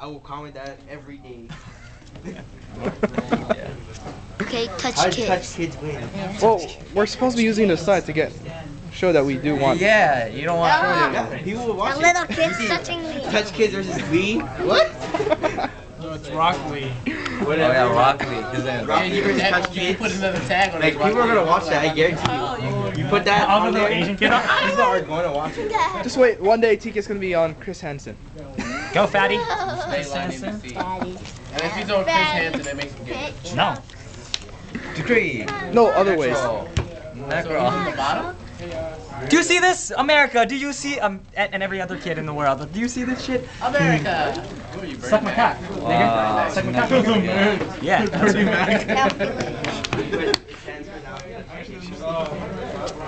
I will comment that every day. Okay, touch How kids. touch kids win? Well, we're supposed to be using the site to get show that we do want. Yeah, you don't want Ah. Yeah, people will The watch little it. kids You see touching me. Touch kids versus we. What? No, it's Rock Lee. Oh Whatever. yeah, Rock Lee. His name is Rock Rock Lee versus touch You kids. put another tag on Like it. people are gonna watch that. I guarantee you. You put that I'll on do the there. Asian kid. People are going to watch it. Just wait, one day TK's gonna be on Chris Hansen. Go, fatty. Stay line ABC. Daddy. And if he's on Chris Hansen, that makes him gay. No. Decree. No, other ways. Necro. So he's Necro. on the bottom? Do you see this, America? Do you see um and, and every other kid in the world? Do you see this shit? America! Who you, Suck my cock. Wow. Suck my cock. Yeah. that's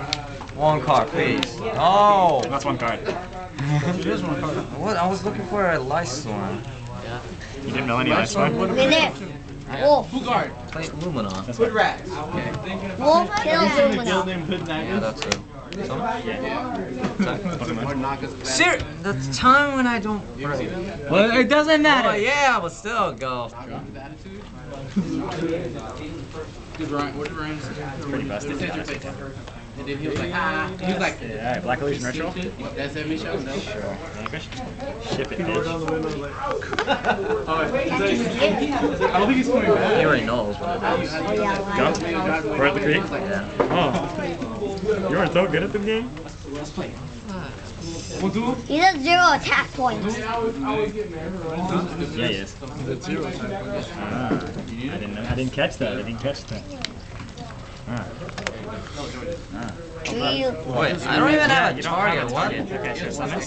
it. One card, please. No. That's one card. What? I was looking for a Lystorm. You didn't know any of this one? Minute. Wolf. Who guard? Play Lumina. Put rats. Wolf kills Lumina. Yeah, that's it. Or knock us back. Ser the time when I don't play. Well, it doesn't Oh matter. yeah, but still go. Did Ryan, what did Ryan say? Pretty busted. And then he was like, ah. He was like, Yeah, Black Illusion Ritual. that's every show? No. English. Ship it, bitch. I don't think he's coming back. He already knows what it is. Oh, Go. We're at the creek. Yeah. Oh. You are so good at the game. Let's play. He does zero attack points. Yeah, he is. Ah, I didn't know. I didn't catch that. I didn't catch that. Ah. Do you? Wait, I don't even have a you don't have target. a What? target. Okay, sure. Summon.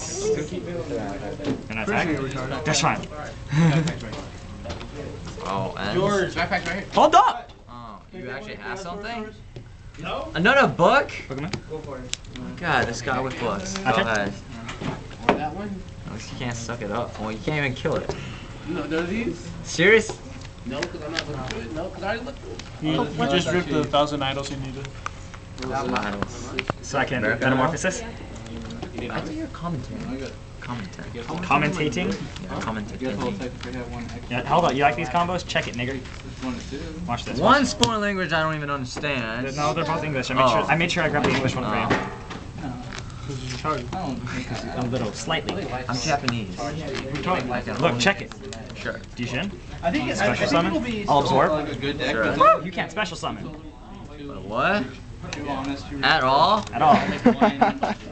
Can I attack? That's fine. Oh, and George. Backpack's right here. Hold up! Oh, you actually have something? No. Another book? Pokemon. God, this guy with books. Go Okay. ahead. Or that one? At least you can't suck it up. Well, you can't even kill it. No, none of these? Serious? No, because I'm not looking good. No, because I already looked good. He, he just ripped the thousand idols he needed. Battles. So I can American metamorphosis. I thought you were commentating. Commentating. Commentating. Yeah, commentating. Yeah, hold on. You like these combos? Check it, nigger. Watch this. One foreign language I don't even understand. No, they're both English. I made sure. Oh. I made sure I grabbed the English one for you. Oh, A little, slightly. I'm Japanese. Like an Look, check it. Sure. Dijin. I think, it, Special summon. I'll absorb. Sure. You can't special summon What? At all? at all.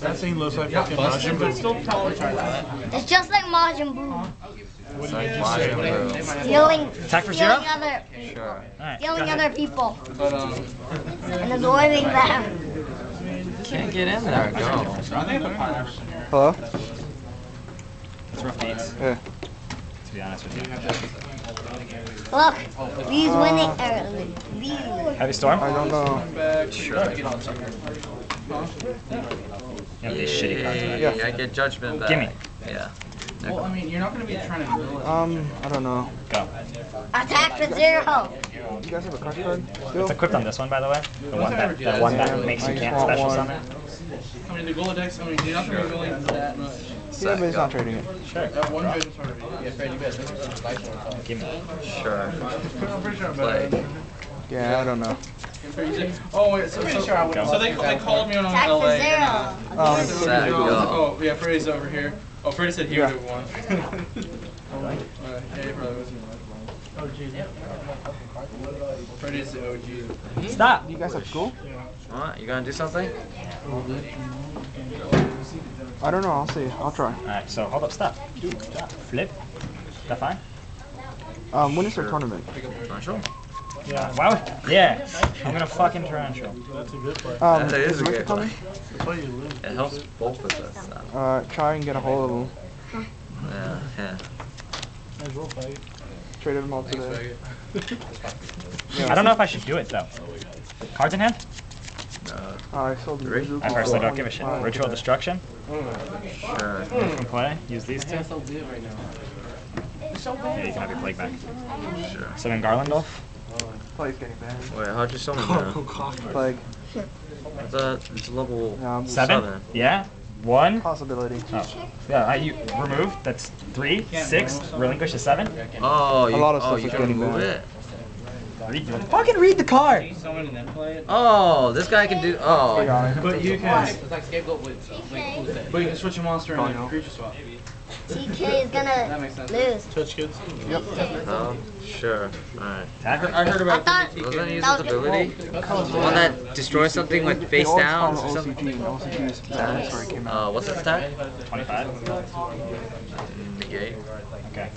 that thing looks like fucking Majin Buu. It's just like Majin Buu. It's like Majin Buu. Stealing, Attack for stealing zero? other, Sure. Alright. go stealing ahead. other people, and absorbing them. Can't get in there. Go. Hello? It's rough beats. Yeah. To be honest with you. Look, these winning, er, these. Heavy storm. I don't know. Sure. You have these shitty cards. Hey, right? I get judgment back. Gimme. Yeah. Well, I mean, you're not going to be trying to mill it. Um, I don't know. Go. Attack for zero. You guys have a crush card? Still? It's equipped on this one, by the way. The one that, the one that makes you can't special summon. I mean, the Golodex, I mean, you're not going to be willing that much. Yeah, but he's not trading it. Sure. That one judgment yeah, Fred, you bet. This is a nice one. Give me. Sure. I'm pretty sure I'm Play. better. Yeah, I don't know. Oh, wait, so, so, Go. so they, they called me on Attack LA. for and, uh, Um, Set, go. Oh, yeah, Freddy's over here. Oh, Freddy said he Yeah. would have won. Alright, yeah, he probably was. Freddy's the OG. Stop. you guys have school? What? You gonna do something? I don't know. I'll see. I'll try. Alright, so hold up. Stop. Stop. Flip. Is that fine? Um, when is their tournament? Marshall? Yeah. Why would, yeah. I'm gonna fucking tarantula. That's a good part. Um, That is a good coming? That's why you lose. It helps both of us. though. Uh, try and get a hold of them. Yeah, yeah. Might as well fight. Traded them all today. I don't know if I should do it though. Cards in hand? I sold them. I personally don't give a shit. 25. Ritual destruction. sure. You can play. Use these two. That's so good right now. Yeah, you can have your plague back. Sure. Summon Garlandolf. Plague's getting bad. Wait, how'd you summon that? Plague. I thought it's level Um, Seven? seven. Yeah. One. Possibility. Oh. Yeah, I, you remove. That's three. Six. Relinquish is seven. Oh, you, A lot of oh, stuff you is can getting remove bad. it. Read the, fucking read the card. Someone and then play it. Oh, this guy can do. Oh, But you can. It's like scapegoat with. But you can switch your monster and then creature swap. TK is gonna makes sense. lose. Touch kids. oh, sure. Alright. I Attack. heard I about thought TK. Wasn't he use That his ability? The one that destroys something with face They down or it something? OCG. and OCG is that's where it came out. Uh, what's its attack? Twenty-five. Negate. Okay.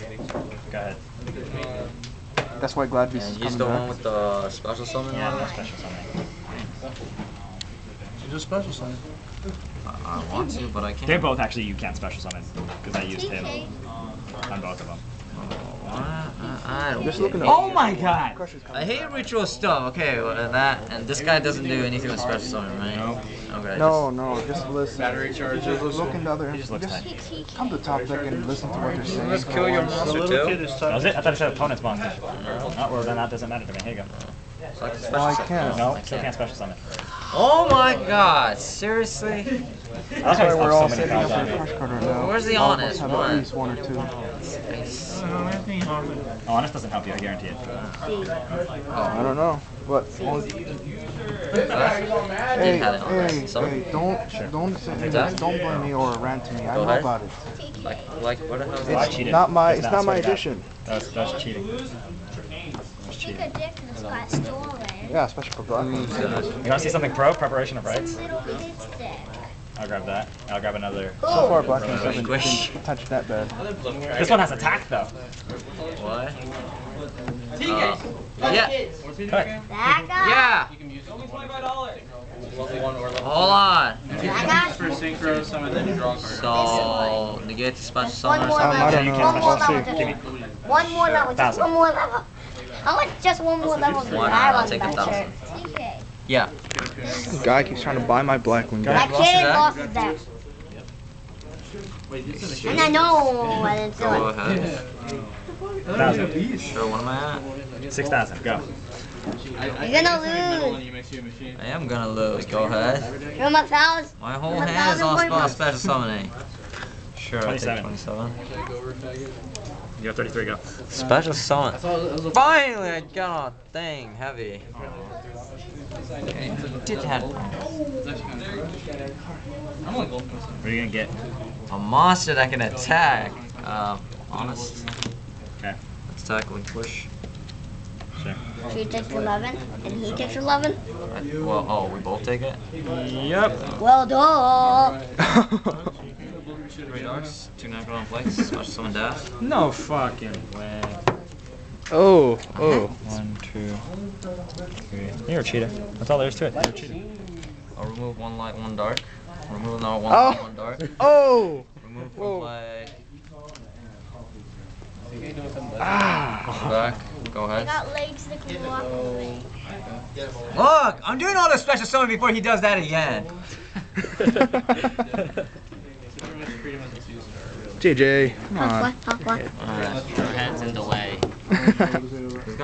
Go ahead. That's why Glad Beast is he's coming the back. one with the special summon Yeah, on no special summon. You just special summon. I, I want to, but I can't. They're both actually you can't special summon because I used him on both of them. Oh, I, I, I don't Just looking Oh my god! Crush is coming. I hate ritual stuff. Okay, well, and that and this guy doesn't do anything with special summon, right? No. Okay. No, no, just listen. Battery charge. Just look in the other. He just looks Just tiny. come to the top deck and listen to what they're saying. Let's for kill your once. The monster little too. kid is That was it? I thought it said opponent's monster. Oh, well then that doesn't matter to me. Here you go. Just like a No, special I can't. No, still can't special summon. Oh my god, seriously? That's That's why we're all setting up for Crush Card right now. Where's the All of us honest have one? at least one or two. Oh, honest doesn't help you. I guarantee it. Oh, I don't know, but only, Did hey, have it on hey. So, hey, don't, don't say, that? don't blame me or rant to me. I Go know ahead. about it. like, like, what the hell is Well, that? Not my, It's it's not, not my swear to God. edition. That's that's cheating. That's Take cheating. a dick in the. Yeah, special for black. Who's that? You want to see something pro? Preparation of Rites. Little kid stick. I'll grab that. I'll grab another. So far, black ones haven't Squish. been touched that bad. This one has attack though. What? Uh, yeah. Cut. That guy. Yeah. You can use only twenty-five dollars. Level one or. Hold on. For synchro summon, then you draw a. So, negate the special One summon or more something? Um, I level. don't know. One more Let's level. see. One more level. One more level. How much? Just one more level. to Why I'll on take a that thousand. shirt. TK. Yeah. This guy keeps trying to buy my black one. That lost his kid lost his deck. Wait, this is a And I know I didn't do Go it. ahead. Thousand. Sure, what am I at? Six thousand. Go. I, I, You're gonna I guess middle lose. and you mix your machine. I am gonna lose. Go ahead. You're my pals. My whole hand is on thousand special summoning. Sure, I'll take 27. 27. You have thirty-three. Go. Special summon. Finally, I got a thing heavy. Okay, did have It's actually kind of I'm only gold. What are you gonna get? a monster that can attack. Um, honest. Okay. Let's attack with push. Sure. She takes 11, and he takes 11. I, well, oh, we both take it. Yep. Well done. Three darks, two necro on flex, special summon dash. No fucking way. oh, oh. One, two, three. You're a cheater. That's all there is to it. You're a cheater. I'll remove one light, one dark. Remove another one Oh. light, one dark. Oh! Remove Whoa. one light. Ah! Back. Go I ahead. got legs that can walk away. Look, I'm doing all the special summon before he does that again. It's pretty much freedom as. JJ, come on. what? Huh, what? Alright, your head's in delay. He's going